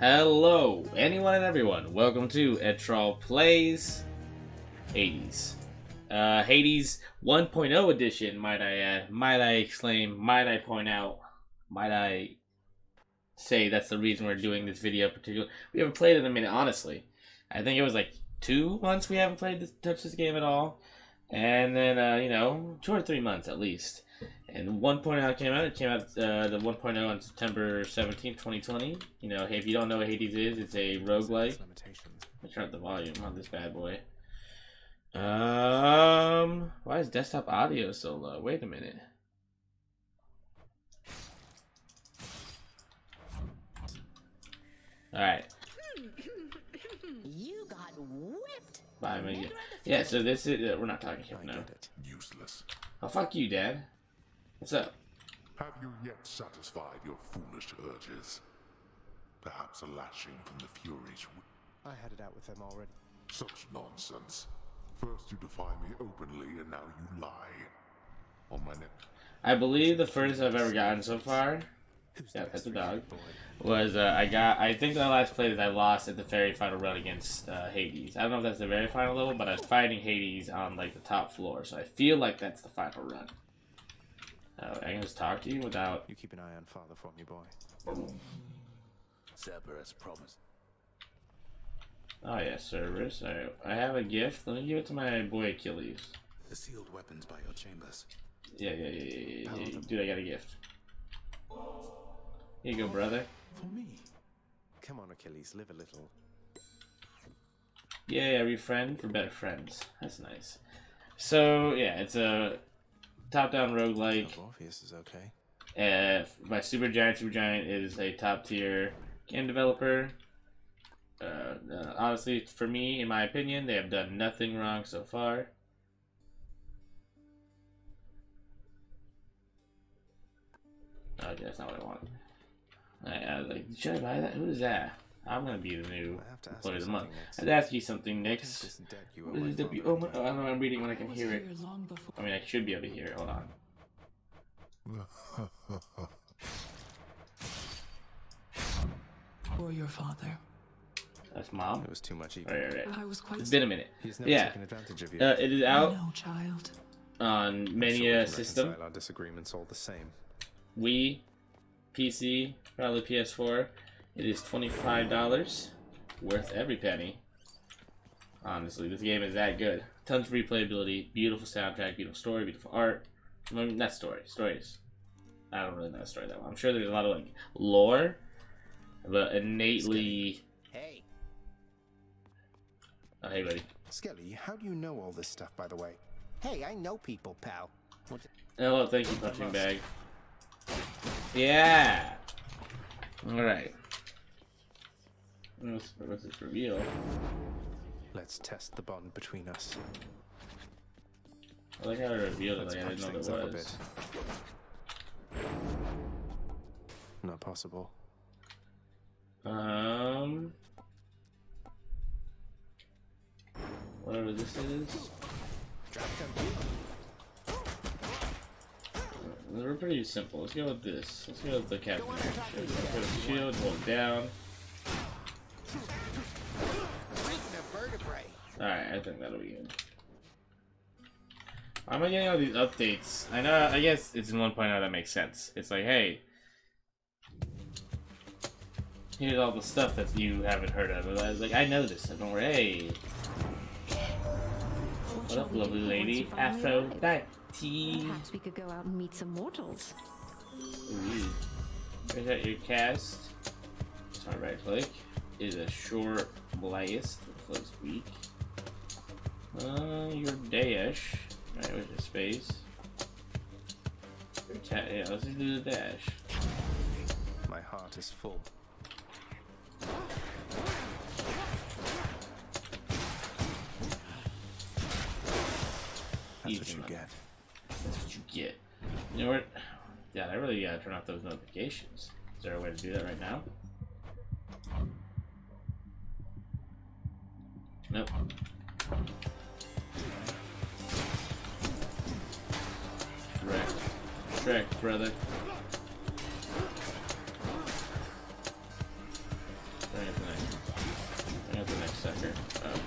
Hello, anyone and everyone. Welcome to Edtrawl Plays Hades. Uh, Hades 1.0 edition, might I add. Might I exclaim, might I point out, might I say that's the reason we're doing this video particular. We haven't played it in a minute, honestly. I think it was like two months we haven't played this, touched this game at all. And then, uh, you know, two or three months at least. And 1.0 came out. It came out uh, the 1.0 on September 17, 2020. You know, hey, if you don't know what Hades is, it's a roguelike. Let me turn up the volume on this bad boy. Um, why is desktop audio so low? Wait a minute. All right. You got whipped. Bye, Megan. Yeah, so this is uh, we're not talking here now. Useless. Oh, fuck you, Dad. What's up? Have you yet satisfied your foolish urges? Perhaps a lashing from the Furies would... I had it out with them already. Such nonsense. First you defy me openly, and now you lie. On my neck. I believe the furthest I've ever gotten so far, yeah, that's a dog, was uh, I got. I think the last play that I lost at the very final run against uh, Hades. I don't know if that's the very final level, but I was fighting Hades on like the top floor, so I feel like that's the final run. Uh, I can just talk to you without. You keep an eye on father for me, boy. Cerberus promised. Oh yeah, Cerberus. I, I have a gift. Let me give it to my boy Achilles. The sealed weapons by your chambers. Yeah, yeah, yeah, yeah, yeah, yeah. Dude, I got a gift. Here you go, brother. For me. Come on, Achilles, live a little. Yeah, every friend for better friends. That's nice. So yeah, it's a top-down roguelike. Oh, Orpheus is okay. Uh, by Supergiant. Supergiant is a top-tier game developer. Uh, uh, honestly, for me, in my opinion, they have done nothing wrong so far. Oh, that's not what I want. I, I was like, should I buy that? Who is that? I'm gonna be the new I have to ask employee of the month. something next. I'd ask you something, What is Nyx. this debt you owe What my is the father oh I don't know. I'm reading when I can was hear it. long I mean, I should be able to hear it. Hold on. for your father. That's mom. It was too much ego. Right, right, right. I was quite. It's been a minute. He's never Yeah. taken advantage of you. Uh, it is out know, child. on I'm sure many we a can system. Our disagreements all the same. Wii, PC, probably PS4. It is twenty-five dollars, worth every penny. Honestly, this game is that good. Tons of replayability, beautiful soundtrack, beautiful story, beautiful art. I mean, not story. Stories. I don't really know the story that well. I'm sure there's a lot of like lore, but innately. Hey, Oh, hey, buddy. Skelly, how do you know all this stuff, by the way? hey, I know people, pal. What oh, Hello, thank you, punching bag. Yeah. All right. This reveal? Let's test the bond between us. I like how it revealed it. Like I didn't know up it a was. bit. Not possible. Um, whatever this is. They're pretty simple. Let's go with this. Let's go with the Captain Let's go with shield, hold down. I think that'll be good. Why am I getting all these updates? I know, I guess it's in 1.0 that makes sense. It's like, hey, here's all the stuff that you haven't heard of. I was like, I know this, so don't worry. Hey, what up, lovely lady? Aphrodite. Perhaps we could go out and meet some mortals. Ooh. Is that your cast? Sorry, right click. Is a short blast. Looks weak. Uh, your dash. Right, with your space? Yeah, let's just do the dash. My heart is full. That's what you get. That's what you get. You know what? Yeah, I really gotta turn off those notifications. Is there a way to do that right now? Nope. Shrek, brother. Bring out the next. Bring out the next sucker. Oh.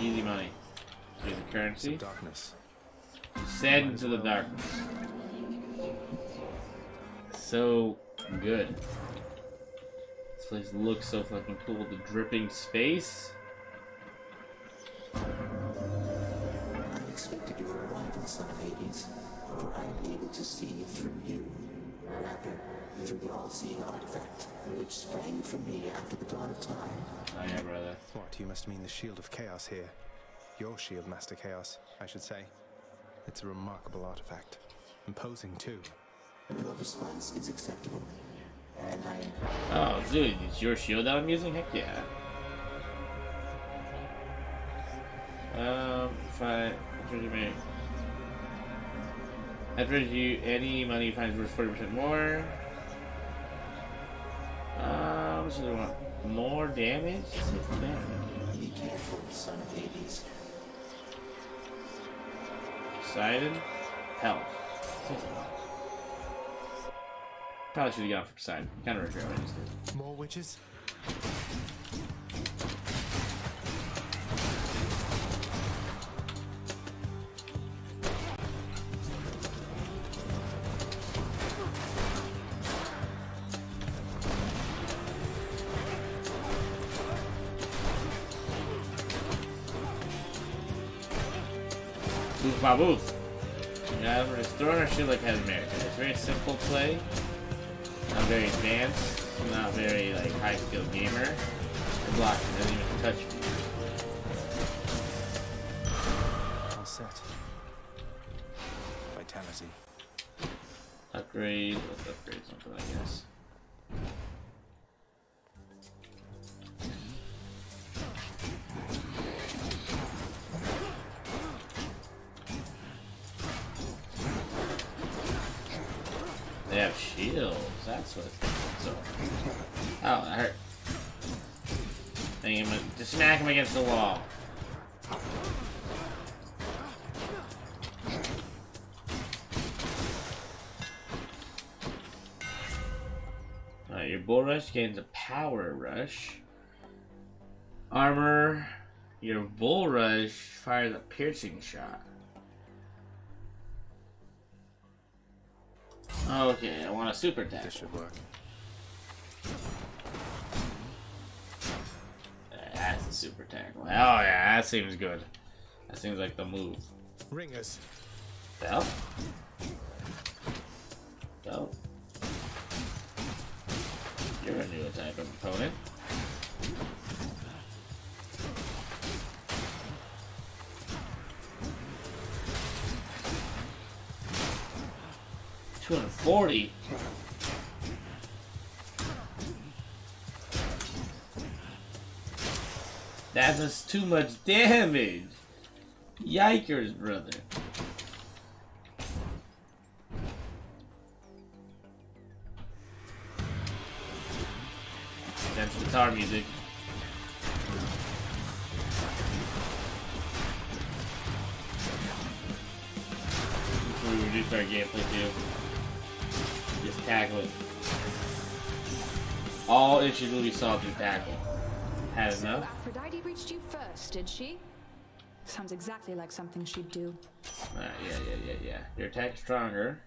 Easy money. Here's the currency. Some darkness. Descend into the darkness. So good. This place looks so fucking cool. The dripping space. I expected your arrival, son of Hades, for I am able to see through you. Rather, through the all-seeing artifact, which sprang from me after the dawn of time. Oh yeah, brother. What, you must mean the Shield of Chaos here? Your shield, Master Chaos, I should say. It's a remarkable artifact. Imposing, too. Your response is acceptable. And I Oh, dude, it's your shield that I'm using? Heck yeah. Um, if I... After you make... After you, any money you find worth 40% more. Um, so they want more damage. be careful, son of Hades. Poseidon? Health. Probably should have gone for side. Kind of regret what I just did. More witches? Boof boof. Yeah, we're just throwing our shit like has merit. It's very simple play. I'm not very advanced. I'm not very like high skill gamer. The block doesn't even touch me. All set. Vitality. Upgrade. Let's upgrade something, I guess. Him against the wall. Alright, your bull rush gains a power rush. Armor. Your bull rush fires a piercing shot. Okay, I want a super attack. This should work. Super tackle. Oh yeah, that seems good. That seems like the move. Ringers. Bell? Bell? You're a new type of opponent. Two hundred forty. That does too much damage. Yikers, brother. That's guitar music. We reduce our gameplay too. Just tackle it. All issues will be solved through tackle. Had enough? Aphrodite reached you first, did she? Sounds exactly like something she'd do. Alright, yeah, yeah, yeah, yeah. Your attack's stronger.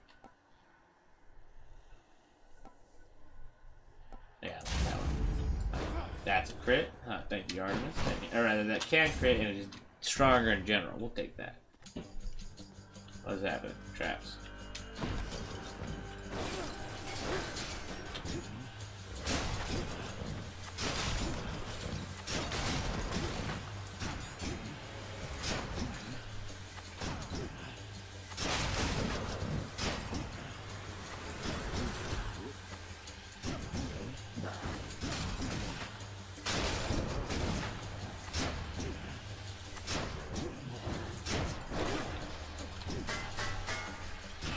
Yeah, that one. That's a crit. Huh, thank you, Artemis. Thank you. Or rather, that can crit and it's stronger in general. We'll take that. What's happening? Traps.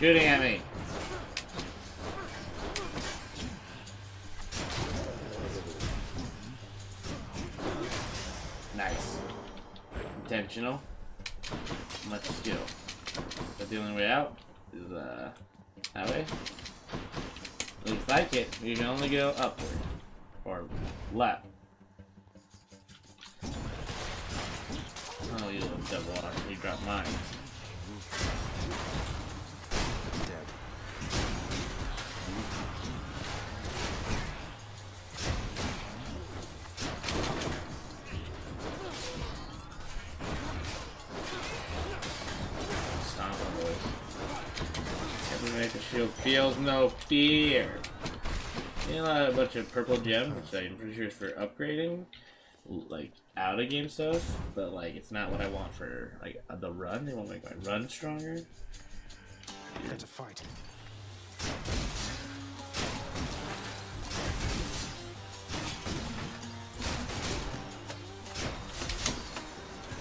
Shooting at me. Nice. Intentional. Much skill. But the only way out is uh that way. At least like it, you can only go upward. Or left. Oh, you little devil, he dropped mine. Shield feels no fear. You know, a bunch of purple gems, which I'm pretty sure is for upgrading, like out of game stuff, but like it's not what I want for like the run. They won't make my run stronger. Here to fight.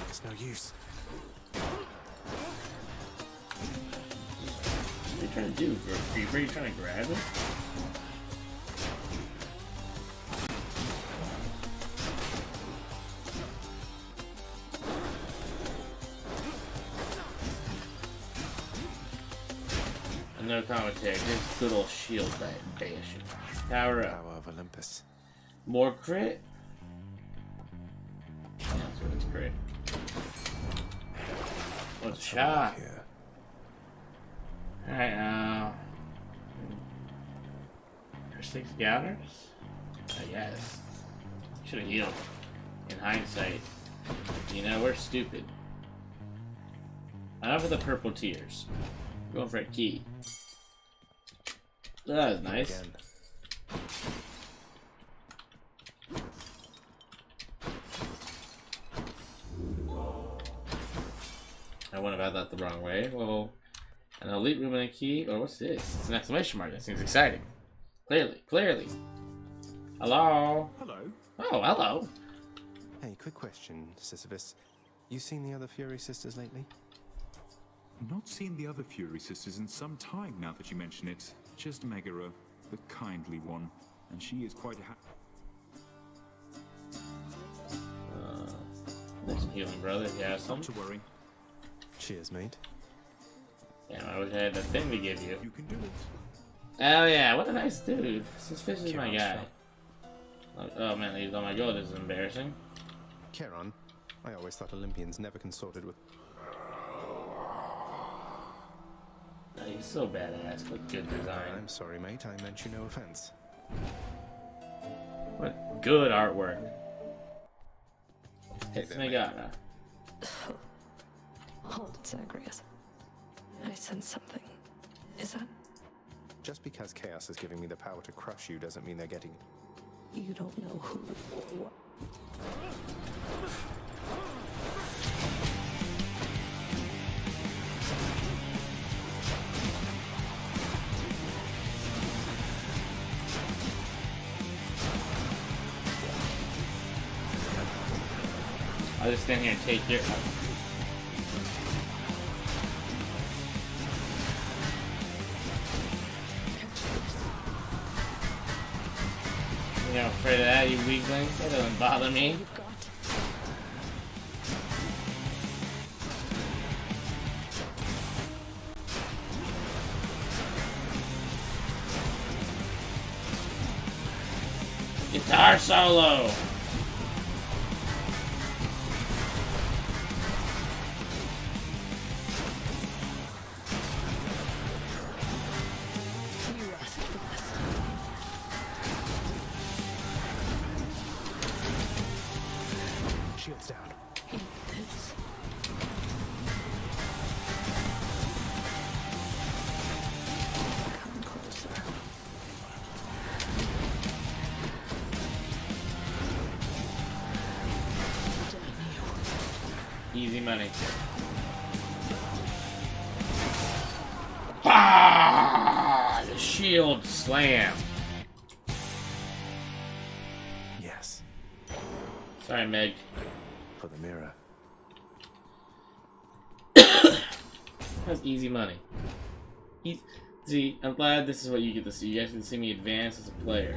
It's no use. Trying to do? Are you trying to grab it? No commentary, just good old shield ba- bashing. Power up. Power of Olympus. More crit? That's what it's crit. What's shot? Here. Alright, uh. For six gathers? I guess. Should have healed. In hindsight. You know, we're stupid. Enough of the purple tears. Going for a key. That was nice. Again. I went about that the wrong way. Well, an elite room and a key. Or what's this? It's an exclamation mark. That seems exciting. Clearly, clearly. Hello. Hello. Oh, hello. Hey, quick question, Sisyphus. You seen the other Fury sisters lately? Not seen the other Fury sisters in some time now that you mention it. Just Megaera, the kindly one. And she is quite a ha- Uh, some healing, brother. Yeah, some. Not to worry. Cheers, mate. Damn, I wish I had that thing to give you. You can do it. Oh yeah, what a nice dude. This fish is my guy. shop. Oh, oh man, he's on my god. This is embarrassing. Charon, I always thought Olympians never consorted with. Oh, he's so badass. What good design. I'm sorry, mate. I meant you no offense. What good artwork. It's there, mate. Megaera. Uh, Hold it, Zagreus. I sense something. Is that Just because Chaos is giving me the power to crush you doesn't mean they're getting. you don't know who or what? I'll just stand here and take your. You weakling? That doesn't bother me. Guitar solo! Easy money. Ah, the shield slam. Yes. Sorry, Meg. For the mirror. That's easy money. E- see, I'm glad this is what you get to see. You guys can see me advance as a player.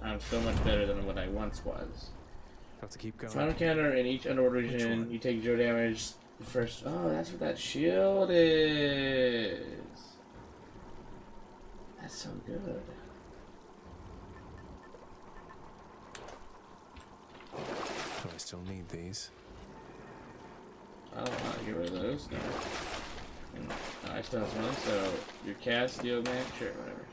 I'm so much better than what I once was. Got to keep going. Final counter in each underworld region, you take zero damage. The first. Oh, that's what that shield is. That's so good. Do I still need these? I don't want to get rid of those. No. And I still have one, so your cast, deal man, sure, whatever.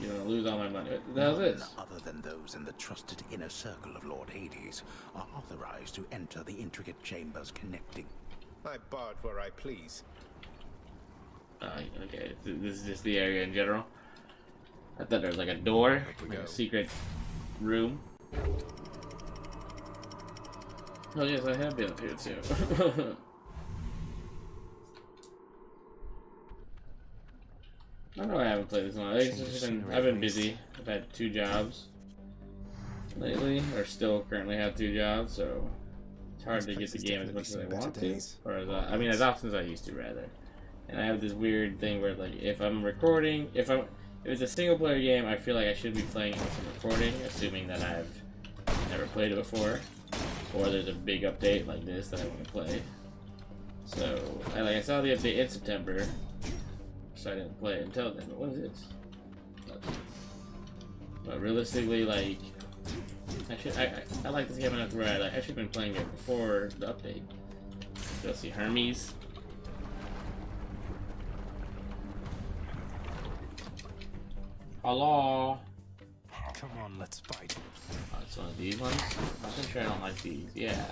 You're gonna lose all my money. What the hell is this? other than those in the trusted inner circle of Lord Hades are authorized to enter the intricate chambers connecting. I barred where I please. Uh, okay, this is just the area in general. I thought there was like a door, like go. a secret room. Oh yes, I have been up here too. I know I haven't played this long. I think it's Change just of been, scenery, I've been busy. I've had two jobs lately, or still currently have two jobs, so it's hard to get the game as much as I want to, or as I, I mean as often as I used to, rather. And I have this weird thing where, like, if I'm recording, if I'm, if it's a single player game, I feel like I should be playing it with some recording, assuming that I've never played it before, or there's a big update like this that I want to play. So, I, like, I saw the update in September, so I didn't play it until then. But what is this? But realistically, like, I should, I, I, I like this game enough where I, like, I should have been playing it before the update. Go see Hermes. Hello. Come on, let's fight. Oh, it's one of these ones? I'm pretty sure I don't like these. Yeah.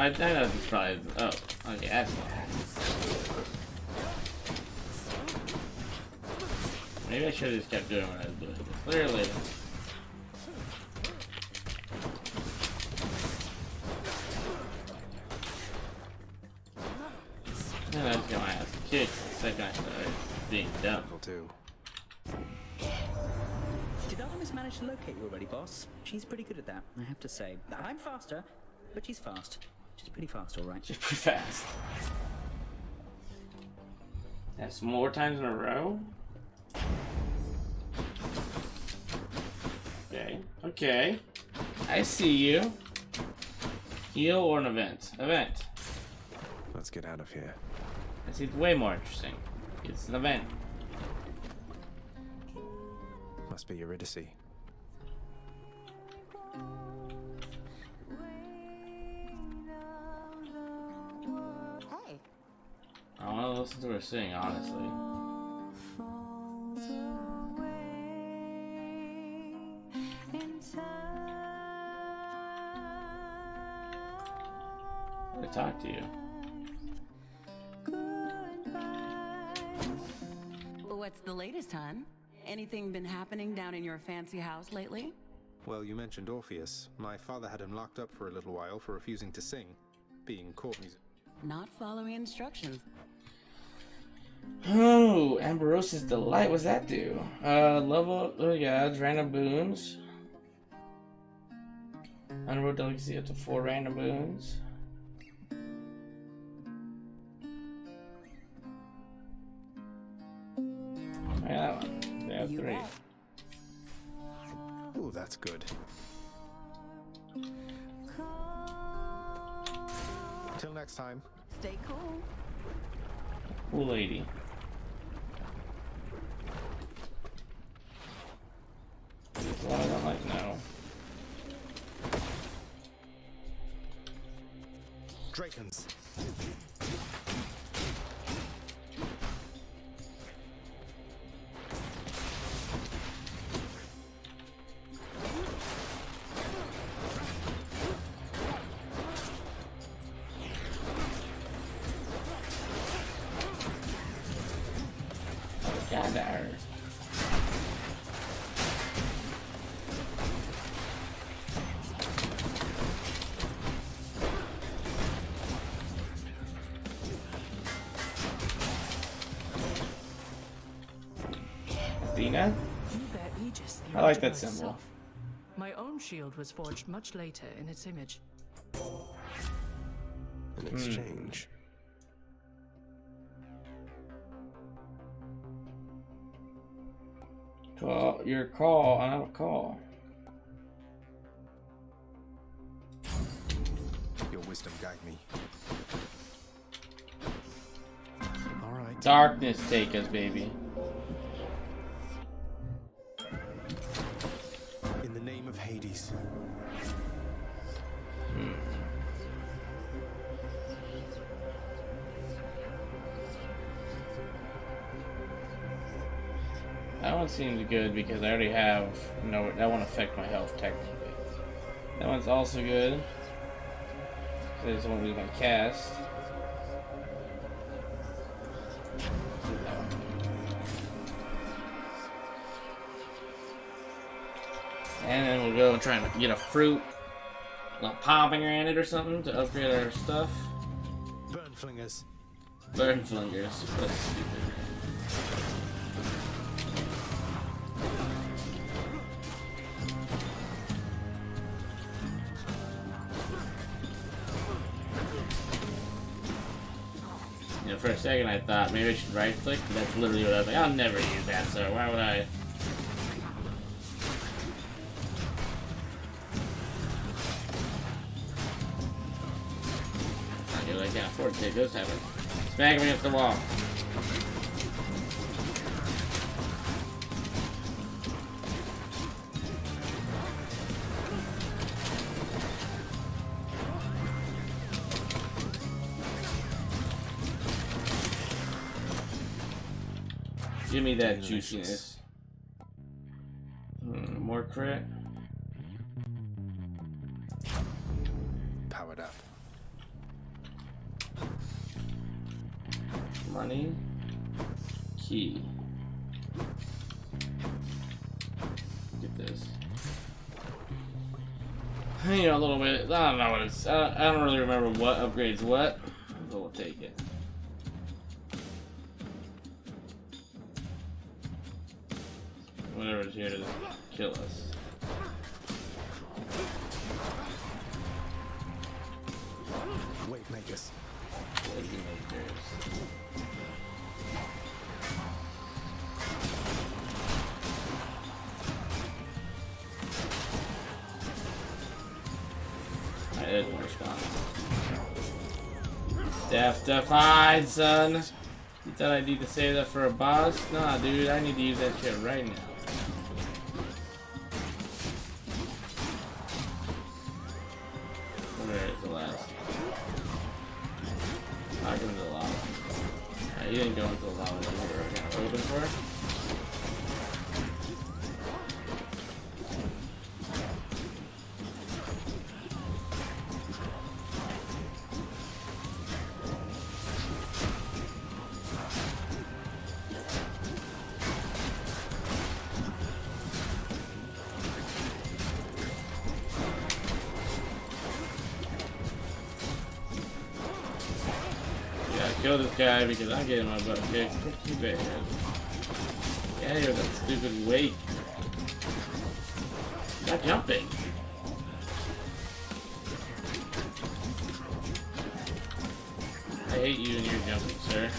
I, I, I know this probably. Oh, okay, that's. Maybe I should have just kept doing what I was doing. Clearly. And I just got my ass kicked the second I started being dumb. Will do. Did Artemis manage to locate you already, boss? She's pretty good at that, I have to say. I'm faster, but she's fast. She's pretty fast, all right. She's pretty fast. That's more times in a row? Okay, okay. I see you. Heal or an event? Event. Let's get out of here. That seems way more interesting. It's an event. Must be Eurydice. Want to listen to her sing, honestly. I talk to you. What's the latest, hon? Anything been happening down in your fancy house lately? Well, you mentioned Orpheus. My father had him locked up for a little while for refusing to sing, being court music. Not following instructions. Oh, Ambrosia's Delight. What's that do? Uh, level oh yeah, random boons. Underworld Delicacy up to four random boons. Yeah, that one. They have You three. bet. Ooh, that's good. Till next time. Stay cool. Cool lady. What I don't like now. Drakens. I like that original symbol. My own shield was forged much later in its image. In Hmm. exchange. Call your call on a call. Your wisdom guide me. All right. Darkness take us, baby. Seems good because I already have no. That won't affect my health technically. That one's also good. I just won't lose my cast. Do that one. And then we'll go and try and get a fruit, like pomegranate or something, to upgrade our stuff. Burn flingers. Burn flingers. That's stupid. For a second I thought maybe I should right click, but that's literally what I was like, I'll never use that, so why would I? I can't afford to take those happen. Smack him against the wall. That juiciness. Hmm, more crit. Powered up. Money. Key. Get this. You know, a little bit. I don't know what it's. I, I don't really remember what upgrades what, but we'll take it. Whatever's here to kill us. Wave makers. Lady makers. I didn't respond. Death defied, son. You thought I need to save that for a boss? Nah, dude, I need to use that shit right now. Last? I'll go into the lava. You didn't go into the lava were of hoping for. Guy because I'm getting my butt kicked pretty bad. Out of that stupid weight. Stop jumping. I hate you and your jumping, sir.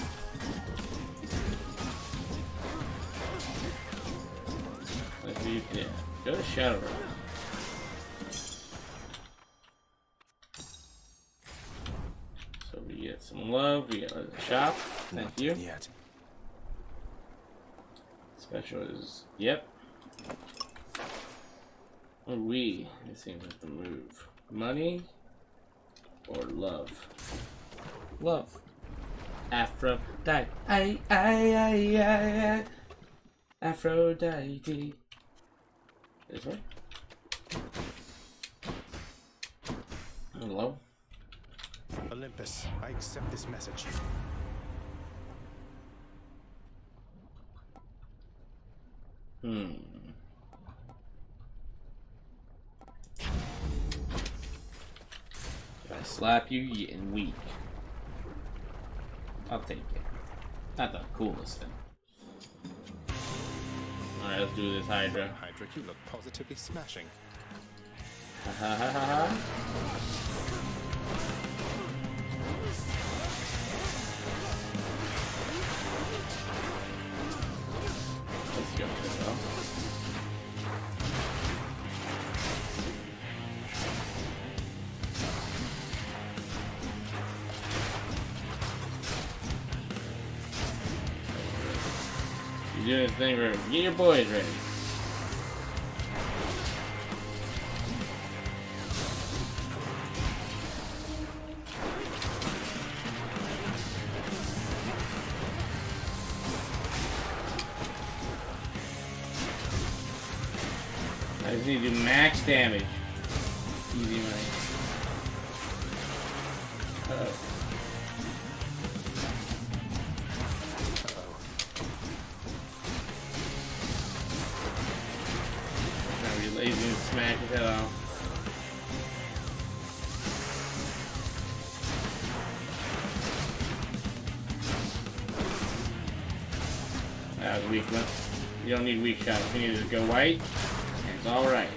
Yeah. Go to Shadowrun. Get love, we get a shop. Thank you. Yet. Special is yep. Or we. It seems like the move. Money or love. Love. Aphrodite. I I I I I Aphrodite. This way. Hello? Olympus, I accept this message. Hmm. If I slap you, you're getting weak. I'll take it. Not the coolest thing. Alright, let's do this Hydra. Hydra, you look positively smashing. Ha ha ha ha ha. Doing this thing for get your boys ready. I just need to do max damage. Easy money. Uh-oh. Now smack his head off. That was weak one. You don't need weak shots. You need to go white, and it's alright.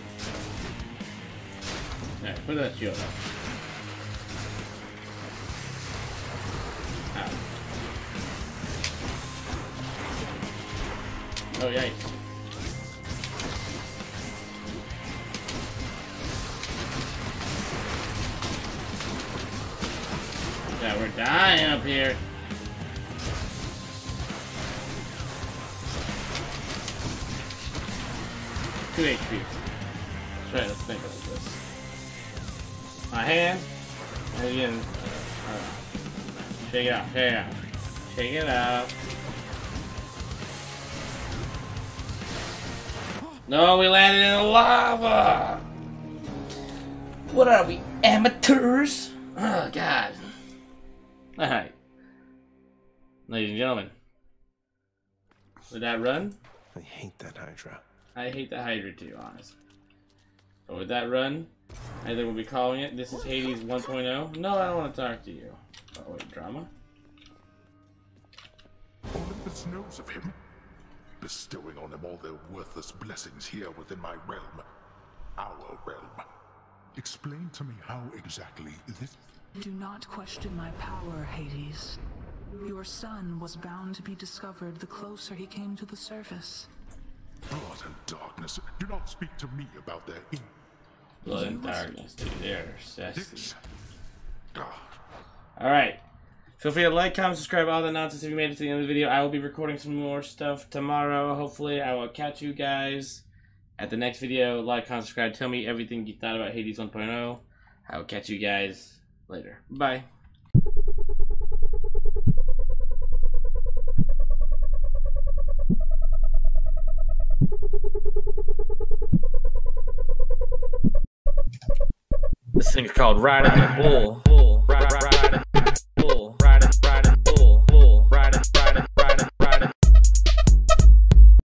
Alright, put that shield up. Ow. Oh, yikes. Here. Two HP. Let's try to think about this. My hand. And again. Uh, shake it out. Shake it out. Shake it out. No, we landed in lava. What are we, amateurs? Oh God. Ladies and gentlemen. With that run, I hate that Hydra. I hate the Hydra too, honestly. But with that run, I think we'll be calling it. This is Hades 1.0. No, I don't want to talk to you. Oh, wait, drama? Olympus knows of him, bestowing on him all their worthless blessings here within my realm. Our realm. Explain to me how exactly this. Do not question my power, Hades. Your son was bound to be discovered the closer he came to the surface. Blood and darkness. Do not speak to me about their in. Blood and darkness, dude. They're sexy. Ah, Alright. Feel free to like, comment, subscribe, all the nonsense if you made it to the end of the video. I will be recording some more stuff tomorrow. Hopefully, I will catch you guys at the next video. Like, comment, subscribe. Tell me everything you thought about Hades 1.0. I will catch you guys later. Bye. Called Riding the Bull.